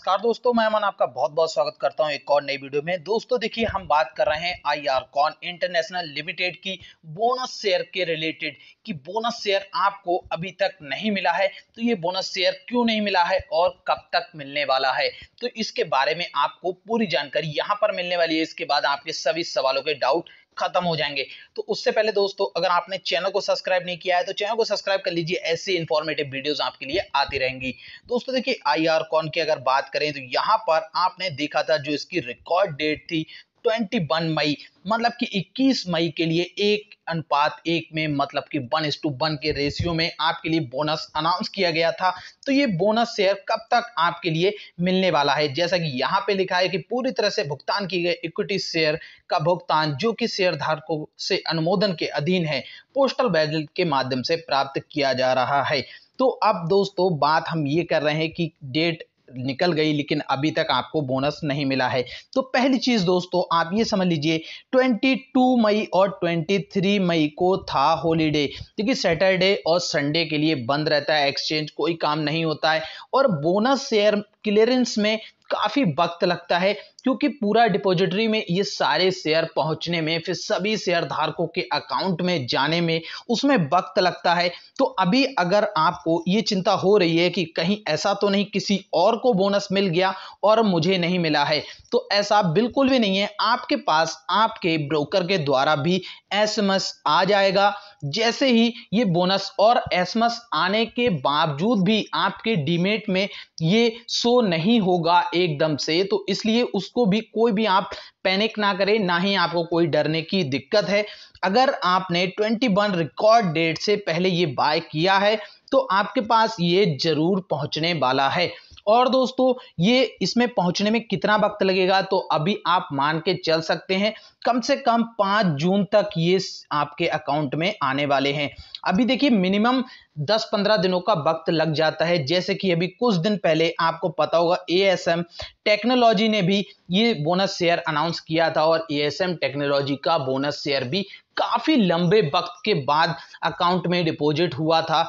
नमस्कार दोस्तों, मैं अमन आपका बहुत बहुत स्वागत करता हूँ एक और नई वीडियो में। दोस्तों, देखिए, हम बात कर रहे हैं I R con international limited की बोनस शेयर के रिलेटेड कि बोनस शेयर आपको अभी तक नहीं मिला है। तो ये बोनस शेयर क्यों नहीं मिला है और कब तक मिलने वाला है? तो इसके बारे में आपको पूरी जानकारी यहाँ पर मिलने वाली है। इसके बाद आपके सभी सवालों के डाउट खत्म हो जाएँगे। तो उससे पहले दोस्तों, अगर आपने चैनल को सब्सक्राइब नहीं किया है तो चैनल को सब्सक्राइब कर लीजिए। ऐसी इंफॉर्मेटिव वीडियोस आपके लिए आती रहेंगी। दोस्तों, देखिए आई आर कॉन की अगर बात करें तो यहाँ पर आपने देखा था जो इसकी रिकॉर्ड डेट थी 21 मई मतलब कि 21 मई के लिए एक अनुपात, एक में मतलब कि वन इस टू वन के रेशियो में आपके लिए बोनस अनाउंस किया गया था। तो ये बोनस शेयर कब तक आपके लिए मिलने वाला है? जैसा कि यहाँ पे लिखा है कि पूरी तरह से भुगतान किए गए इक्विटी शेयर का भुगतान, जो कि शेयर धारकों से अनुमोदन के अधीन है पोस्टल बैलेट के माध्यम से प्राप्त किया जा रहा है। तो अब दोस्तों, बात हम ये कर रहे हैं कि डेट निकल गई, लेकिन अभी तक आपको बोनस नहीं मिला है। तो पहली चीज़ दोस्तों, आप ये समझ लीजिए 22 मई और 23 मई को था हॉलीडे क्योंकि सैटरडे और संडे के लिए बंद रहता है एक्सचेंज कोई काम नहीं होता है, और बोनस शेयर क्लियरेंस में काफ़ी वक्त लगता है, क्योंकि पूरा डिपॉजिटरी में ये सारे शेयर पहुँचने में, फिर सभी शेयर धारकों के अकाउंट में जाने में उसमें वक्त लगता है। तो अभी अगर आपको ये चिंता हो रही है कि कहीं ऐसा तो नहीं किसी और को बोनस मिल गया और मुझे नहीं मिला है तो ऐसा बिल्कुल भी नहीं है। आपके पास आपके ब्रोकर के द्वारा भी एसएमएस आ जाएगा। जैसे ही ये बोनस और एसएमएस आने के बावजूद भी आपके डीमेट में ये शो नहीं होगा एकदम से तो इसलिए उसको भी कोई भी आप पैनिक ना करें, ना ही आपको कोई डरने की दिक्कत है। अगर आपने 21 रिकॉर्ड डेट से पहले ये बाय किया है तो आपके पास ये ज़रूर पहुँचने वाला है। और दोस्तों, ये इसमें पहुँचने में कितना वक्त लगेगा? तो अभी आप मान के चल सकते हैं, कम से कम पाँच जून तक ये आपके अकाउंट में आने वाले हैं। अभी देखिए, मिनिमम 10-15 दिनों का वक्त लग जाता है। जैसे कि अभी कुछ दिन पहले आपको पता होगा एएसएम टेक्नोलॉजी ने भी ये बोनस शेयर अनाउंस किया था और एएसएम टेक्नोलॉजी का बोनस शेयर भी काफ़ी लंबे वक्त के बाद अकाउंट में डिपॉजिट हुआ था।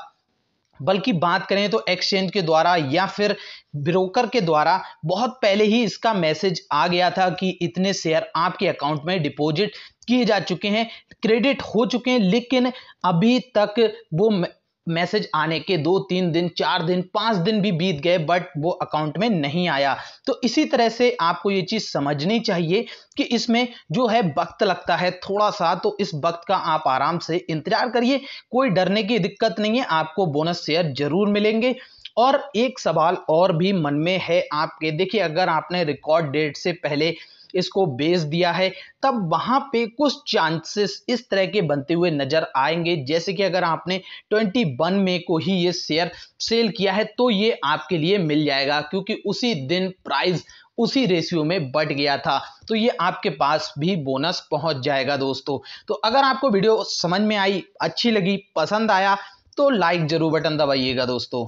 बल्कि बात करें तो एक्सचेंज के द्वारा या फिर ब्रोकर के द्वारा, बहुत पहले ही इसका मैसेज आ गया था कि इतने शेयर आपके अकाउंट में डिपॉजिट किए जा चुके हैं क्रेडिट हो चुके हैं, लेकिन अभी तक वो मैसेज आने के दो, तीन दिन, चार दिन, पाँच दिन भी बीत गए, बट वो अकाउंट में नहीं आया। तो इसी तरह से आपको ये चीज़ समझनी चाहिए कि इसमें जो है वक्त लगता है थोड़ा सा तो इस वक्त का आप आराम से इंतज़ार करिए, कोई डरने की दिक्कत नहीं है, आपको बोनस शेयर ज़रूर मिलेंगे। और एक सवाल और भी मन में है आपके, देखिए अगर आपने रिकॉर्ड डेट से पहले इसको बेच दिया है, तब वहाँ पे कुछ चांसेस इस तरह के बनते हुए नज़र आएँगे। जैसे कि अगर आपने 21 में को ही ये शेयर सेल किया है तो ये आपके लिए मिल जाएगा, क्योंकि उसी दिन प्राइस उसी रेशियो में बढ़ गया था। तो ये आपके पास भी बोनस पहुँच जाएगा दोस्तों। तो अगर आपको वीडियो समझ में आई, अच्छी लगी, पसंद आया तो लाइक ज़रूर बटन दबाइएगा दोस्तों।